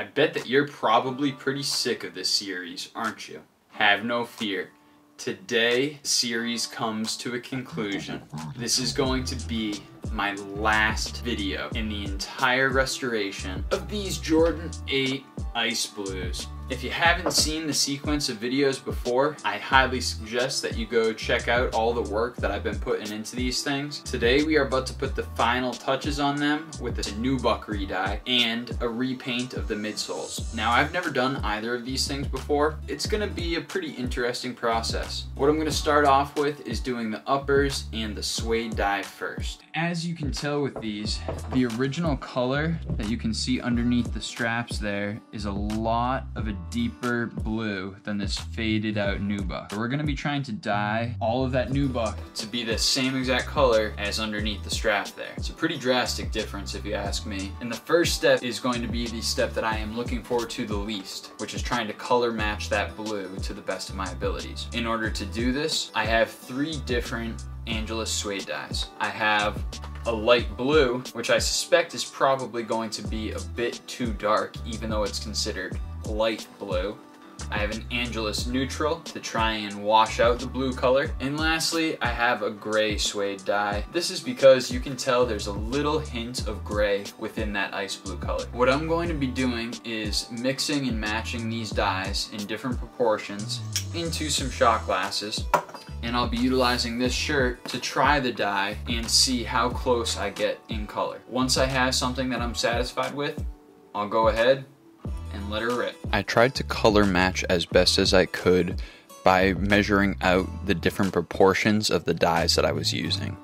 I bet that you're probably pretty sick of this series, aren't you? Have no fear. Today, the series comes to a conclusion. This is going to be my last video in the entire restoration of these Jordan 8 Ice Blues. If you haven't seen the sequence of videos before, I highly suggest that you go check out all the work that I've been putting into these things. Today we are about to put the final touches on them with a nubuck redye and a repaint of the midsoles. Now I've never done either of these things before. It's gonna be a pretty interesting process. What I'm gonna start off with is doing the uppers and the suede dye first. As you can tell with these, the original color that you can see underneath the straps there is a lot of a deeper blue than this faded out nubuck. We're gonna be trying to dye all of that nubuck to be the same exact color as underneath the strap there. It's a pretty drastic difference if you ask me. And the first step is going to be the step that I am looking forward to the least, which is trying to color match that blue to the best of my abilities. In order to do this, I have three different Angelus suede dyes. I have a light blue, which I suspect is probably going to be a bit too dark, even though it's considered light blue. I have an Angelus neutral to try and wash out the blue color. And lastly, I have a gray suede dye. This is because you can tell there's a little hint of gray within that ice blue color. What I'm going to be doing is mixing and matching these dyes in different proportions into some shot glasses and I'll be utilizing this shirt to try the dye and see how close I get in color. Once I have something that I'm satisfied with, I'll go ahead and let her rip. I tried to color match as best as I could by measuring out the different proportions of the dyes that I was using.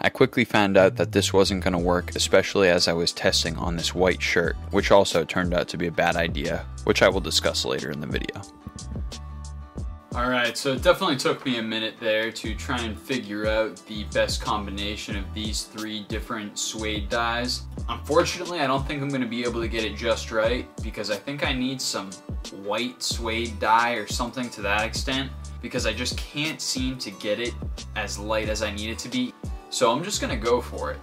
I quickly found out that this wasn't going to work, especially as I was testing on this white shirt, which also turned out to be a bad idea, which I will discuss later in the video. Alright, so it definitely took me a minute there to try and figure out the best combination of these three different suede dyes. Unfortunately, I don't think I'm going to be able to get it just right because I think I need some white suede dye or something to that extent because I just can't seem to get it as light as I need it to be. So I'm just going to go for it.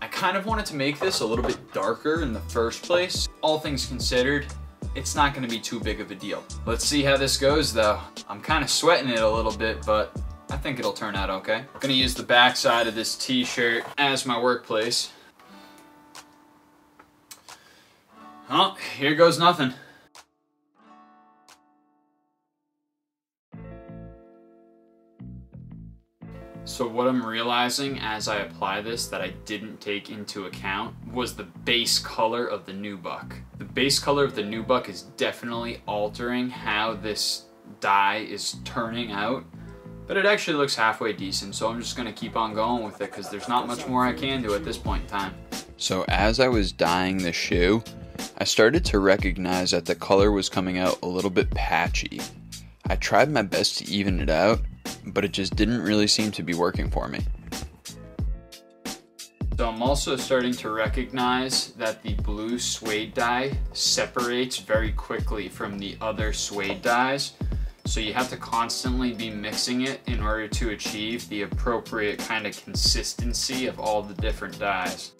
I kind of wanted to make this a little bit darker in the first place. All things considered, it's not gonna be too big of a deal. Let's see how this goes though. I'm kind of sweating it a little bit, but I think it'll turn out okay. I'm gonna use the back side of this t-shirt as my workplace. Oh, here goes nothing. So what I'm realizing as I apply this that I didn't take into account was the base color of the nubuck. The base color of the nubuck is definitely altering how this dye is turning out, but it actually looks halfway decent, so I'm just gonna keep on going with it because there's not much more I can do at this point in time. So as I was dyeing the shoe, I started to recognize that the color was coming out a little bit patchy. I tried my best to even it out, but it just didn't really seem to be working for me. So I'm also starting to recognize that the blue suede dye separates very quickly from the other suede dyes. So you have to constantly be mixing it in order to achieve the appropriate kind of consistency of all the different dyes.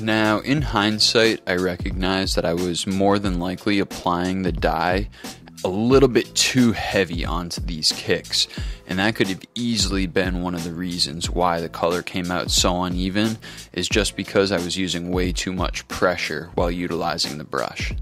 Now, in hindsight, I recognize that I was more than likely applying the dye a little bit too heavy onto these kicks, and that could have easily been one of the reasons why the color came out so uneven, is just because I was using way too much pressure while utilizing the brush.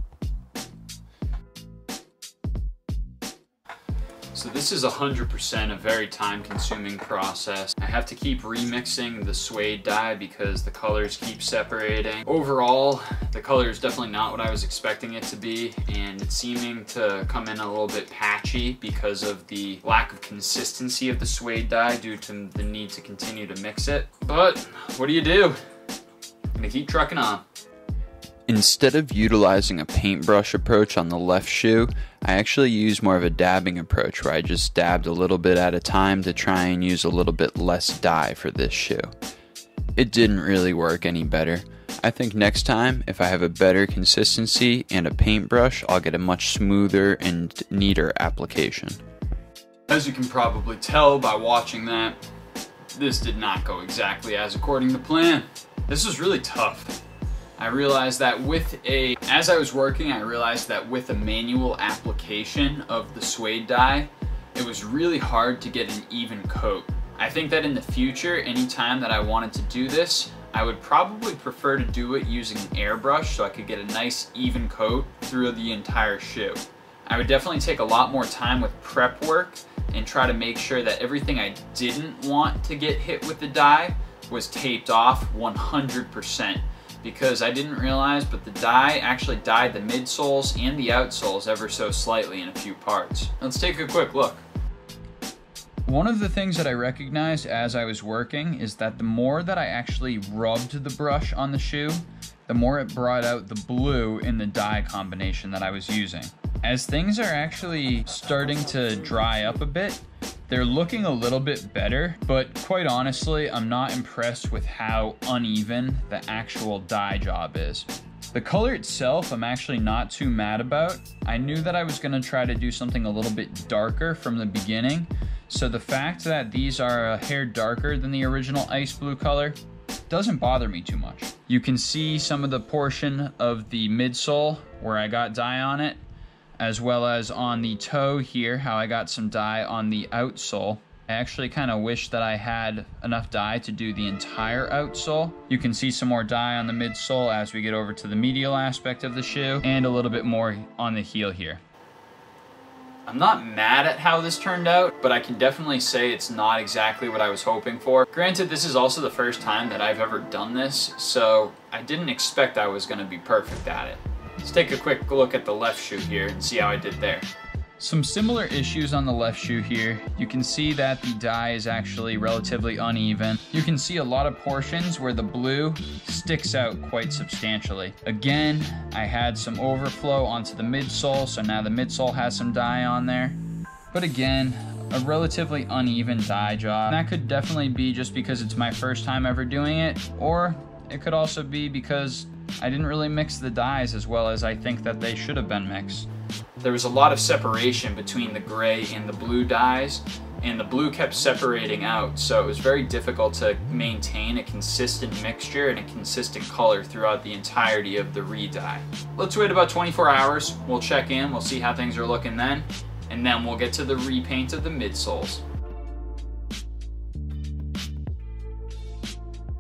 This is 100% a very time consuming process. I have to keep remixing the suede dye because the colors keep separating. Overall, the color is definitely not what I was expecting it to be and it's seeming to come in a little bit patchy because of the lack of consistency of the suede dye due to the need to continue to mix it. But what do you do? I'm gonna keep trucking on. Instead of utilizing a paintbrush approach on the left shoe, I actually used more of a dabbing approach where I just dabbed a little bit at a time to try and use a little bit less dye for this shoe. It didn't really work any better. I think next time, if I have a better consistency and a paintbrush, I'll get a much smoother and neater application. As you can probably tell by watching that, this did not go exactly as according to plan. This was really tough. I realized that with a, as I was working, I realized that with a manual application of the suede dye, it was really hard to get an even coat. I think that in the future, anytime that I wanted to do this, I would probably prefer to do it using an airbrush so I could get a nice even coat through the entire shoe. I would definitely take a lot more time with prep work and try to make sure that everything I didn't want to get hit with the dye was taped off 100% because I didn't realize, but the dye actually dyed the midsoles and the outsoles ever so slightly in a few parts. Let's take a quick look. One of the things that I recognized as I was working is that the more that I actually rubbed the brush on the shoe, the more it brought out the blue in the dye combination that I was using. As things are actually starting to dry up a bit, they're looking a little bit better, but quite honestly, I'm not impressed with how uneven the actual dye job is. The color itself, I'm actually not too mad about. I knew that I was gonna try to do something a little bit darker from the beginning, so the fact that these are a hair darker than the original ice blue color doesn't bother me too much. You can see some of the portion of the midsole where I got dye on it as well as on the toe here, how I got some dye on the outsole. I actually kind of wish that I had enough dye to do the entire outsole. You can see some more dye on the midsole as we get over to the medial aspect of the shoe, and a little bit more on the heel here. I'm not mad at how this turned out, but I can definitely say it's not exactly what I was hoping for. Granted, this is also the first time that I've ever done this, so I didn't expect I was going to be perfect at it. Let's take a quick look at the left shoe here and see how I did there. Some similar issues on the left shoe here. You can see that the dye is actually relatively uneven. You can see a lot of portions where the blue sticks out quite substantially. Again, I had some overflow onto the midsole, so now the midsole has some dye on there. But again, a relatively uneven dye job. That could definitely be just because it's my first time ever doing it, or it could also be because I didn't really mix the dyes as well as I think that they should have been mixed. There was a lot of separation between the gray and the blue dyes, and the blue kept separating out, so it was very difficult to maintain a consistent mixture and a consistent color throughout the entirety of the re-dye. Let's wait about 24 hours, we'll check in, we'll see how things are looking then, and then we'll get to the repaint of the midsoles.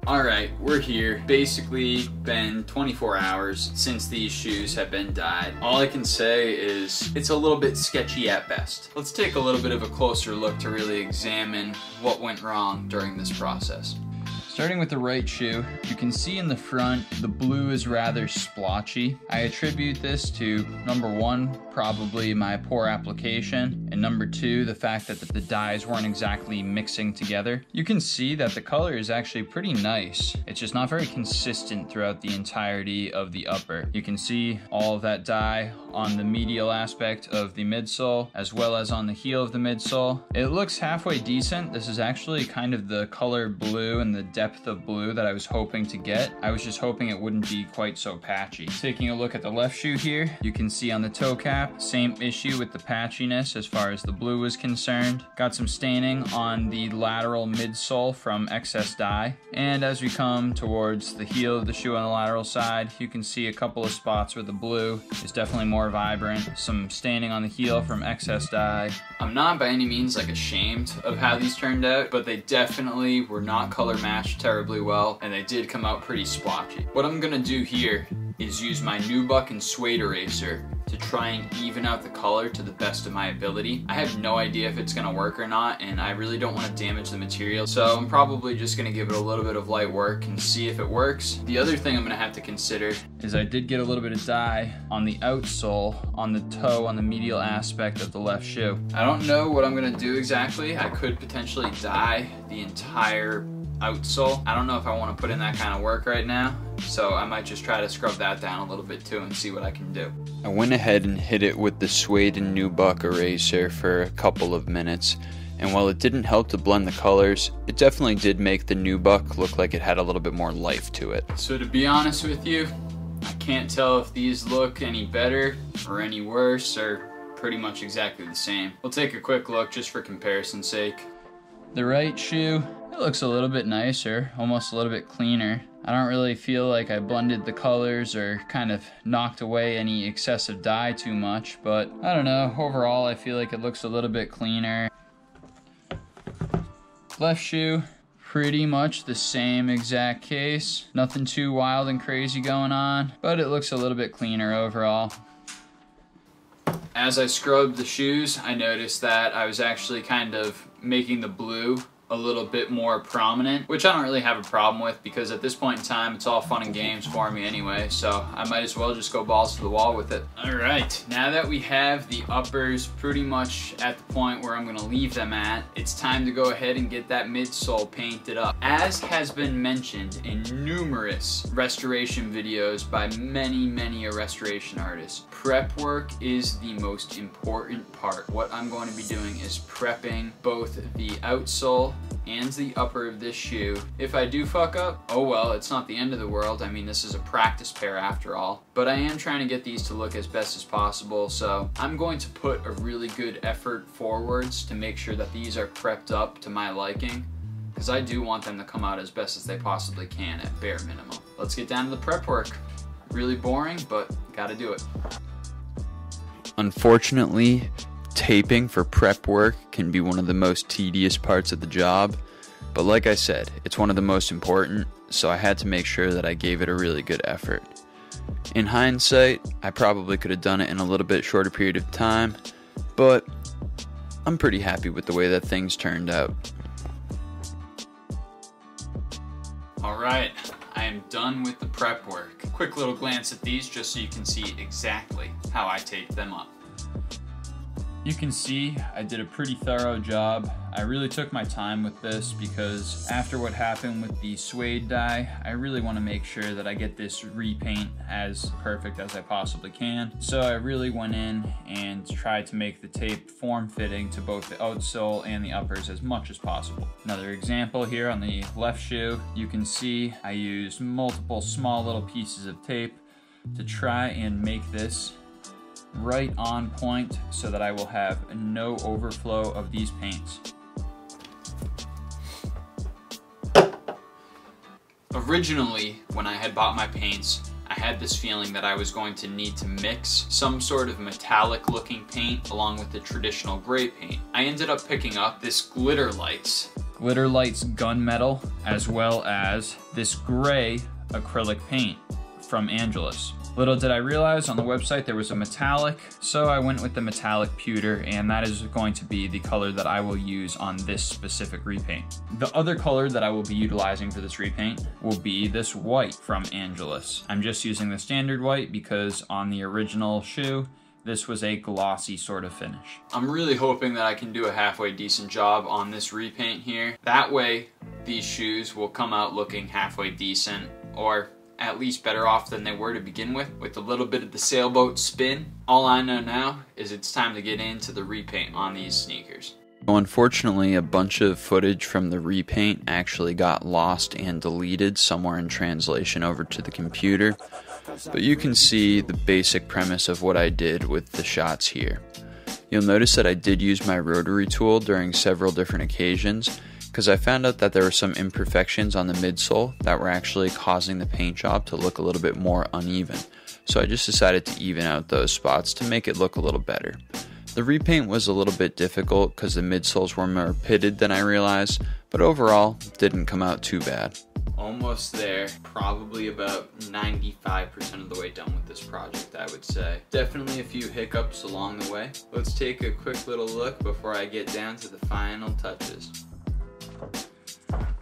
Alright, we're here. Basically been 24 hours since these shoes have been dyed. All I can say is it's a little bit sketchy at best. Let's take a little bit of a closer look to really examine what went wrong during this process. Starting with the right shoe, you can see in the front the blue is rather splotchy. I attribute this to number one, probably my poor application, and number two, the fact that the dyes weren't exactly mixing together. You can see that the color is actually pretty nice. It's just not very consistent throughout the entirety of the upper. You can see all of that dye on the medial aspect of the midsole, as well as on the heel of the midsole. It looks halfway decent. This is actually kind of the color blue and the depth of blue that I was hoping to get. I was just hoping it wouldn't be quite so patchy. Taking a look at the left shoe here, you can see on the toe cap same issue with the patchiness as far as the blue is concerned. Got some staining on the lateral midsole from excess dye. And as we come towards the heel of the shoe on the lateral side, you can see a couple of spots where the blue is definitely more vibrant. Some staining on the heel from excess dye. I'm not by any means like ashamed of how these turned out, but they definitely were not color matched terribly well, and they did come out pretty splotchy. What I'm gonna do here is use my Nubuck and Suede eraser to try and even out the color to the best of my ability. I have no idea if it's gonna work or not, and I really don't wanna damage the material, so I'm probably just gonna give it a little bit of light work and see if it works. The other thing I'm gonna have to consider is I did get a little bit of dye on the outsole, on the toe, on the medial aspect of the left shoe. I don't know what I'm gonna do exactly. I could potentially dye the entire outsole. I don't know if I want to put in that kind of work right now, so I might just try to scrub that down a little bit too and see what I can do. I went ahead and hit it with the Suede and Nubuck eraser for a couple of minutes, and while it didn't help to blend the colors, it definitely did make the Nubuck look like it had a little bit more life to it. So to be honest with you, I can't tell if these look any better or any worse or pretty much exactly the same. We'll take a quick look just for comparison's sake. The right shoe, it looks a little bit nicer, almost a little bit cleaner. I don't really feel like I blended the colors or kind of knocked away any excessive dye too much, but I don't know, overall I feel like it looks a little bit cleaner. Left shoe, pretty much the same exact case. Nothing too wild and crazy going on, but it looks a little bit cleaner overall. As I scrubbed the shoes, I noticed that I was actually kind of making the blue a little bit more prominent, which I don't really have a problem with because at this point in time, it's all fun and games for me anyway, so I might as well just go balls to the wall with it. All right, now that we have the uppers pretty much at the point where I'm gonna leave them at, it's time to go ahead and get that midsole painted up. As has been mentioned in numerous restoration videos by many, many a restoration artist, prep work is the most important part. What I'm going to be doing is prepping both the outsole and the upper of this shoe. If I do fuck up, oh well, it's not the end of the world. I mean, this is a practice pair after all. But I am trying to get these to look as best as possible, so I'm going to put a really good effort forwards to make sure that these are prepped up to my liking because I do want them to come out as best as they possibly can at bare minimum. Let's get down to the prep work. Really boring, but gotta do it. Unfortunately, taping for prep work can be one of the most tedious parts of the job, but like I said, it's one of the most important, so I had to make sure that I gave it a really good effort. In hindsight, I probably could have done it in a little bit shorter period of time, but I'm pretty happy with the way that things turned out. Alright, I am done with the prep work. Quick little glance at these just so you can see exactly how I taped them up. You can see I did a pretty thorough job. I really took my time with this because after what happened with the suede dye, I really want to make sure that I get this repaint as perfect as I possibly can. So I really went in and tried to make the tape form-fitting to both the outsole and the uppers as much as possible. Another example here on the left shoe, you can see I used multiple small little pieces of tape to try and make this right on point so that I will have no overflow of these paints. Originally, when I had bought my paints, I had this feeling that I was going to need to mix some sort of metallic looking paint along with the traditional gray paint. I ended up picking up this Glitter Lights. Glitter Lights gunmetal as well as this gray acrylic paint from Angelus. Little did I realize on the website there was a metallic, so I went with the metallic pewter, and that is going to be the color that I will use on this specific repaint. The other color that I will be utilizing for this repaint will be this white from Angelus. I'm just using the standard white because on the original shoe, this was a glossy sort of finish. I'm really hoping that I can do a halfway decent job on this repaint here. That way, these shoes will come out looking halfway decent, or at least better off than they were to begin with, with a little bit of the sailboat spin. All I know now is it's time to get into the repaint on these sneakers. Unfortunately, a bunch of footage from the repaint actually got lost and deleted somewhere in translation over to the computer, but you can see the basic premise of what I did with the shots here. You'll notice that I did use my rotary tool during several different occasions, because I found out that there were some imperfections on the midsole that were actually causing the paint job to look a little bit more uneven. So I just decided to even out those spots to make it look a little better. The repaint was a little bit difficult because the midsoles were more pitted than I realized, but overall, didn't come out too bad. Almost there, probably about 95% of the way done with this project, I would say. Definitely a few hiccups along the way. Let's take a quick little look before I get down to the final touches.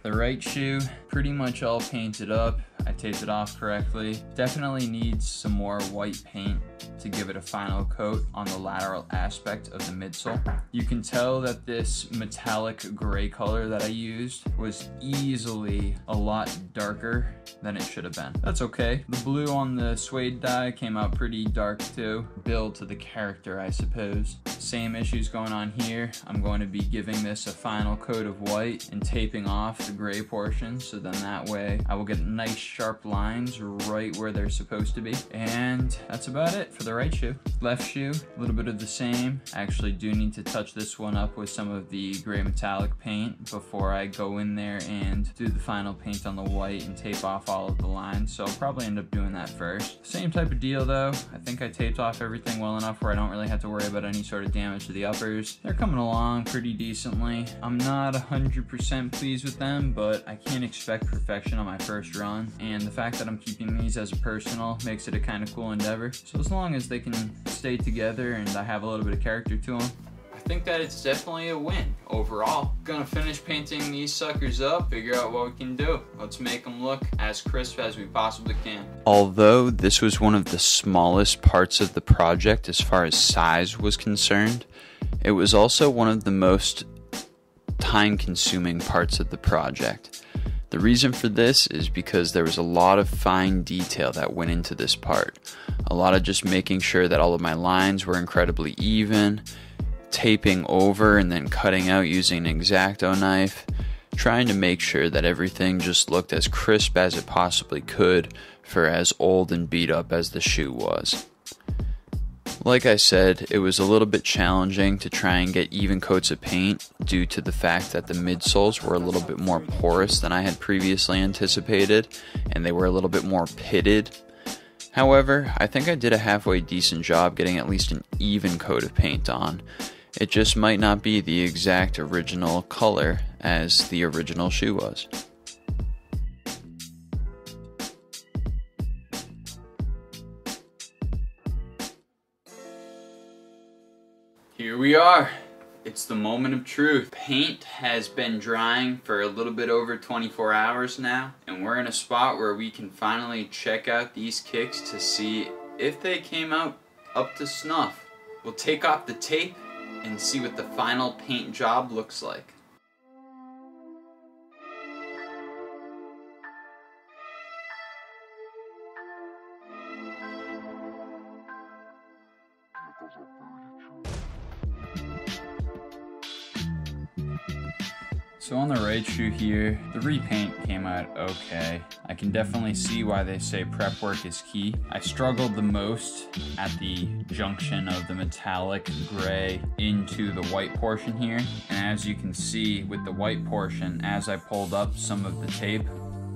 The right shoe, pretty much all painted up. I taped it off correctly. Definitely needs some more white paint to give it a final coat on the lateral aspect of the midsole. You can tell that this metallic gray color that I used was easily a lot darker than it should have been. That's okay. The blue on the suede dye came out pretty dark too. Build to the character, I suppose. Same issues going on here. I'm going to be giving this a final coat of white and taping off the gray portion so then that way I will get nice sharp lines right where they're supposed to be. And that's about it for the right shoe. Left shoe, a little bit of the same. I actually do need to touch this one up with some of the gray metallic paint before I go in there and do the final paint on the white and tape off all of the lines. So I'll probably end up doing that first. Same type of deal though. I think I taped off everything well enough where I don't really have to worry about any sort of damage to the uppers. They're coming along pretty decently. I'm not 100% pleased with them, but I can't expect perfection on my first run. And the fact that I'm keeping these as a personal makes it a kind of cool endeavor. So as long as they can stay together and I have a little bit of character to them, I think that it's definitely a win overall. Gonna finish painting these suckers up, figure out what we can do. Let's make them look as crisp as we possibly can. Although this was one of the smallest parts of the project as far as size was concerned, it was also one of the most time consuming parts of the project. The reason for this is because there was a lot of fine detail that went into this part. A lot of just making sure that all of my lines were incredibly even, taping over and then cutting out using an X-Acto knife, trying to make sure that everything just looked as crisp as it possibly could for as old and beat up as the shoe was. Like I said, it was a little bit challenging to try and get even coats of paint due to the fact that the midsoles were a little bit more porous than I had previously anticipated and they were a little bit more pitted. However, I think I did a halfway decent job getting at least an even coat of paint on, it just might not be the exact original color as the original shoe was. We are. It's the moment of truth. Paint has been drying for a little bit over 24 hours now, and we're in a spot where we can finally check out these kicks to see if they came out up to snuff. We'll take off the tape and see what the final paint job looks like. So on the right shoe here, the repaint came out okay. I can definitely see why they say prep work is key. I struggled the most at the junction of the metallic gray into the white portion here. And as you can see with the white portion, as I pulled up some of the tape,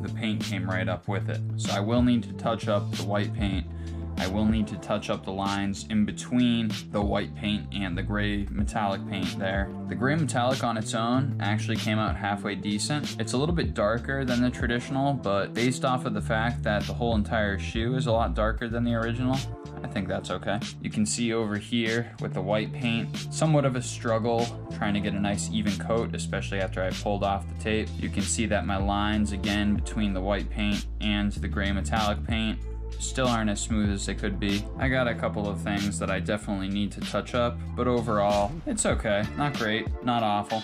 the paint came right up with it. So I will need to touch up the white paint I will need to touch up the lines in between the white paint and the gray metallic paint there. The gray metallic on its own actually came out halfway decent. It's a little bit darker than the traditional, but based off of the fact that the whole entire shoe is a lot darker than the original, I think that's okay. You can see over here with the white paint, somewhat of a struggle trying to get a nice even coat, especially after I pulled off the tape. You can see that my lines again between the white paint and the gray metallic paint still aren't as smooth as they could be. I got a couple of things that I definitely need to touch up, but overall, it's okay. Not great, not awful.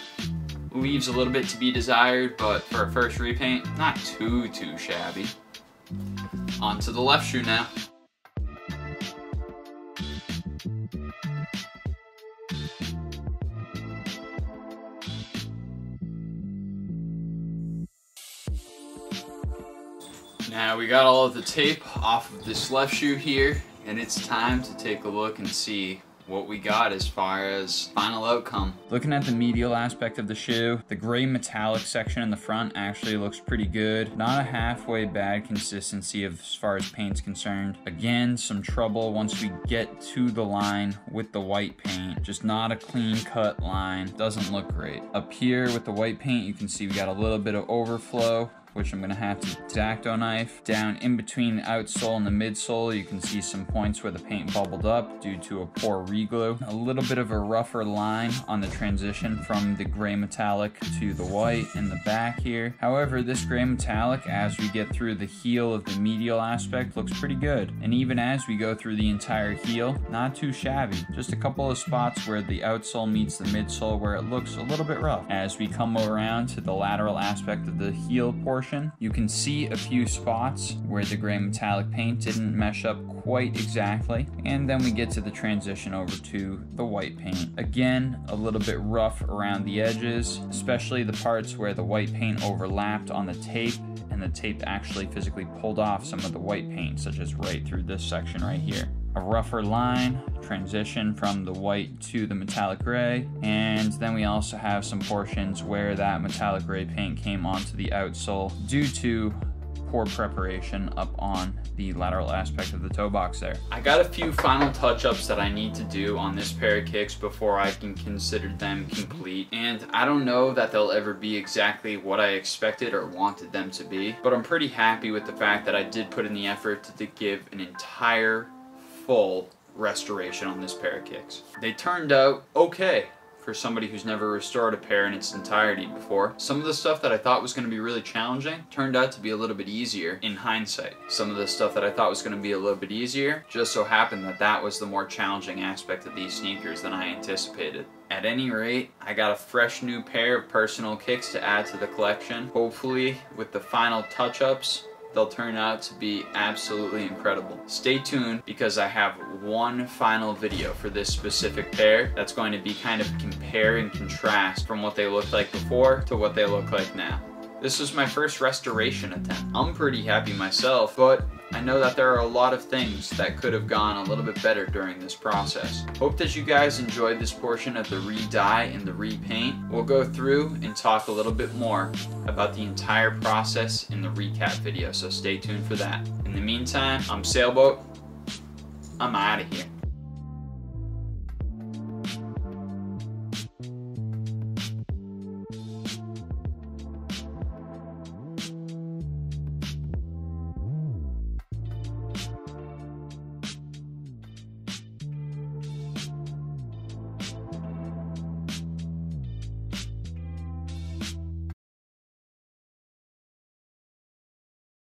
Leaves a little bit to be desired, but for a first repaint, not too, too shabby. On to the left shoe now. Now we got all of the tape off of this left shoe here and it's time to take a look and see what we got as far as final outcome. Looking at the medial aspect of the shoe, the gray metallic section in the front actually looks pretty good. Not a halfway bad consistency as far as paint's concerned. Again, some trouble once we get to the line with the white paint. Just not a clean cut line. Doesn't look great. Up here with the white paint, you can see we got a little bit of overflow which I'm gonna have to X-Acto knife. Down in between the outsole and the midsole, you can see some points where the paint bubbled up due to a poor reglue. A little bit of a rougher line on the transition from the gray metallic to the white in the back here. However, this gray metallic, as we get through the heel of the medial aspect, looks pretty good. And even as we go through the entire heel, not too shabby. Just a couple of spots where the outsole meets the midsole where it looks a little bit rough. As we come around to the lateral aspect of the heel portion, portion, you can see a few spots where the gray metallic paint didn't mesh up quite exactly. And then we get to the transition over to the white paint. Again, a little bit rough around the edges, especially the parts where the white paint overlapped on the tape and the tape actually physically pulled off some of the white paint, such as right through this section right here. A rougher line, transition from the white to the metallic gray, and then we also have some portions where that metallic gray paint came onto the outsole due to poor preparation up on the lateral aspect of the toe box there. I got a few final touch-ups that I need to do on this pair of kicks before I can consider them complete. And I don't know that they'll ever be exactly what I expected or wanted them to be. But I'm pretty happy with the fact that I did put in the effort to, to give an entire full restoration on this pair of kicks. They turned out okay for somebody who's never restored a pair in its entirety before. Some of the stuff that I thought was going to be really challenging turned out to be a little bit easier in hindsight. Some of the stuff that I thought was going to be a little bit easier just so happened that that was the more challenging aspect of these sneakers than I anticipated. At any rate, I got a fresh new pair of personal kicks to add to the collection. Hopefully, with the final touch-ups, they'll turn out to be absolutely incredible. Stay tuned because I have one final video for this specific pair that's going to be kind of compare and contrast from what they looked like before to what they look like now. This was my first restoration attempt. I'm pretty happy myself, but I know that there are a lot of things that could have gone a little bit better during this process. Hope that you guys enjoyed this portion of the re-dye and the repaint. We'll go through and talk a little bit more about the entire process in the recap video, so stay tuned for that. In the meantime, I'm Sailboat. I'm out of here.